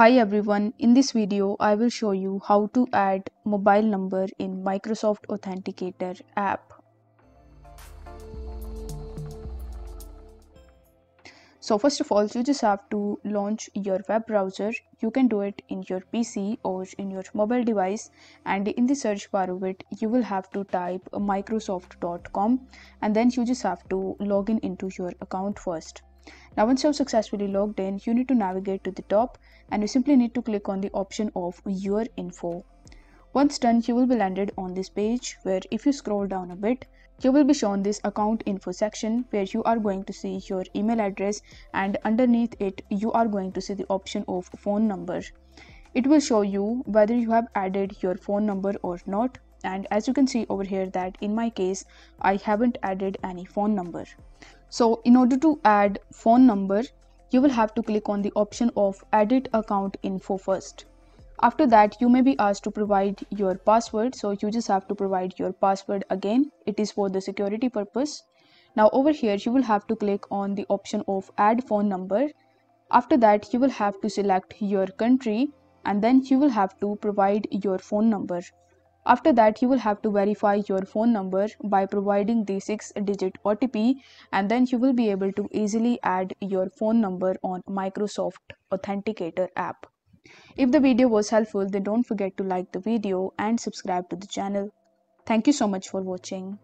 Hi everyone, in this video I will show you how to add mobile number in Microsoft Authenticator app. So first of all you just have to launch your web browser. You can do it in your PC or in your mobile device and in the search bar of it you will have to type microsoft.com and then you just have to log in into your account first. Now once you have successfully logged in, you need to navigate to the top and you simply need to click on the option of your info. Once done, you will be landed on this page where if you scroll down a bit, you will be shown this account info section where you are going to see your email address and underneath it you are going to see the option of phone number. It will show you whether you have added your phone number or not and as you can see over here that in my case I haven't added any phone number. So in order to add phone number, you will have to click on the option of edit account info first. After that, you may be asked to provide your password. So you just have to provide your password again. It is for the security purpose. Now over here, you will have to click on the option of add phone number. After that, you will have to select your country and then you will have to provide your phone number. After that, you will have to verify your phone number by providing the 6-digit OTP and then you will be able to easily add your phone number on Microsoft Authenticator app. If the video was helpful, then don't forget to like the video and subscribe to the channel. Thank you so much for watching.